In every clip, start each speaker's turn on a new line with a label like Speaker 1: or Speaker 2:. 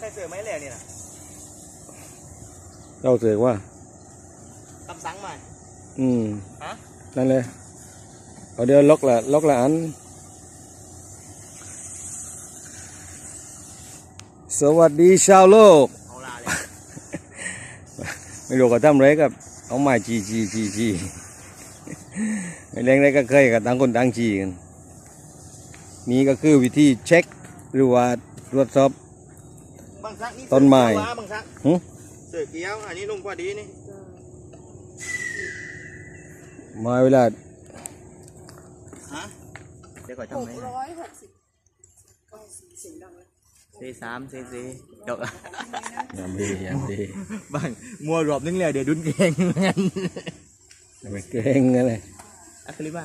Speaker 1: ใส่เสือไหมแหล่นี่นะ
Speaker 2: เจ้าเสกว่า
Speaker 1: ตำสังใหม่
Speaker 2: อืม
Speaker 1: ฮะ
Speaker 2: นั่นเลยเอาเดี๋ยวล็อกละล็อกละอัน สวัสดีชาวโลก
Speaker 1: เอาลาเลย
Speaker 2: ไม่รู้ก็ทำอะไรกับ เอาไม้จีจีจีจีไม่เลี้ยงได้ก็เคยกับต่างคนต่างจีกัน นี่ก็คือวิธีเช็คหรือว่าตรวจสอบ
Speaker 1: บางสักนี่
Speaker 2: ต้นไม้
Speaker 1: เสือเกี้ยววะบางสัก
Speaker 2: หึ
Speaker 1: เสือเกี้ยว อันนี้นุ่มกว่าดีนี่
Speaker 2: มาเวลา
Speaker 1: ฮะเดี๋ยวก่อน
Speaker 3: ห
Speaker 1: ทำ
Speaker 3: ก
Speaker 1: ไหม
Speaker 3: ร้อยหกสิบเสียงดังเลย
Speaker 1: เซสามเซเซจบ
Speaker 2: อย่าดีอย่าดี
Speaker 1: บางมัวรอบนึงแล้วเดี๋ยวดุนเก่งงั้น
Speaker 2: อย่าไปเกรงกันเลย
Speaker 1: อะคาลิมา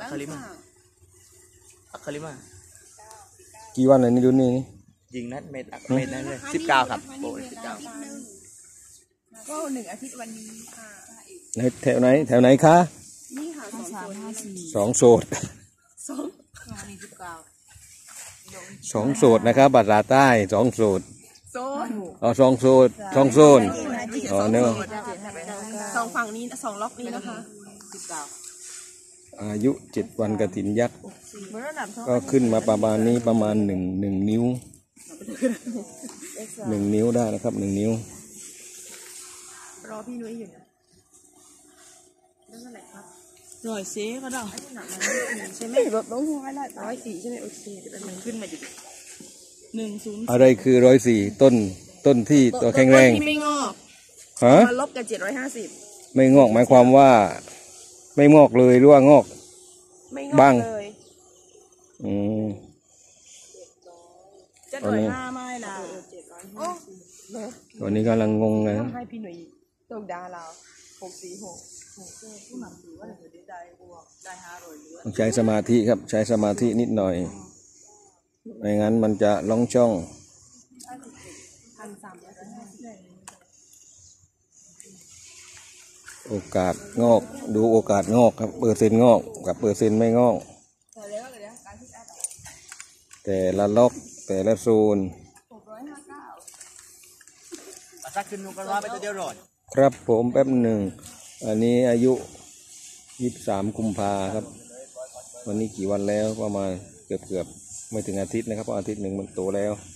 Speaker 1: อะคาลิมาอะคาลิมา
Speaker 2: กี่วันเลยนี่ดูนี่นี่
Speaker 1: ยิงนัดเมตรอักเมตรนั้นเลยสิบเก้าครับโอ้สิบเก้า
Speaker 3: ก็หนึ่งอาทิตย์วันนี้ค่ะ
Speaker 2: ไหนแถวไหน แถวไหนคะ
Speaker 3: นี่ค่ะสองสามห้าสี่
Speaker 2: สองโสด
Speaker 3: สองสี่สิบเก้า
Speaker 2: สองโสดนะครับภาษาใต้สองโสด
Speaker 3: โซน
Speaker 2: อ๋อสองโสดสองโซนอ๋อเนอะ
Speaker 3: สองฝั่งนี้สองล็อกนี้นะคะสิบเก้า
Speaker 2: อายุเจ็ดวันกระถินยักษ์
Speaker 3: เมื่อระดับเท่า
Speaker 2: ก็ขึ้นมาประมาณนี้ประมาณหนึ่งหนึ่งนิ้วหนึ่งนิ้วได้นะครับหนึ่งนิ้ว
Speaker 3: รอพี่นุ้ยอยู่นะนั่นเท่าไหร่ครับ
Speaker 4: หน่อยซิก็ได้
Speaker 3: ใช่ไหมรถต้องหัวได้ร้อยสี่ใช่ไหมโอเคเดี๋ยวแป๊บนึงขึ้นมาอยู่
Speaker 4: หนึ่งศูนย์
Speaker 2: อะไรคือร้อยสี่ต้นต้นที่ตัวแข็งแรง
Speaker 3: ที่ไม่งอก
Speaker 2: ฮะ
Speaker 3: มาลบกันเจ็ดร้อยห้าสิบ
Speaker 2: ไม่งอกหมายความว่า ไม่งอกเลยหรือว่างอก
Speaker 3: ไม่งอก
Speaker 2: บ้าง
Speaker 3: เลย
Speaker 2: อืม
Speaker 3: เจ็ด
Speaker 2: ตอน
Speaker 3: ร้อย
Speaker 2: นี้
Speaker 3: ห้าไม่ละโอ้
Speaker 2: ตอนนี้กำลังงงเลย
Speaker 3: ให้พี่หนุ่ยตกดาเราหกสี่หก
Speaker 4: ผู้นำถือว่าเดี๋ยวได้บวกได้ห้าร้อยเหลือ
Speaker 2: ต้องใช้สมาธิครับ ใช้สมาธินิดหน่อยไม่งั้นมันจะล่องช่อง
Speaker 3: พันสามร้อยห้าสิบ
Speaker 2: โอกาสงอก ดูโอกาสงอกครับ เปอร์เซ็นต์งอกกับเปอร์เซ็นต์ไม่งอก แต่ละล็อกแต่ละโซน
Speaker 1: มาสักขึ้นนุกันว่าไปตัวเดียวรอด
Speaker 2: ครับผมแป๊บหนึ่ง อันนี้อายุยี่สามกุมภาครับ วันนี้กี่วันแล้วประมาณเกือบเกือบๆไม่ถึงอาทิตย์นะครับเพราะอาทิตย์หนึ่งมันโตแล้ว
Speaker 3: เ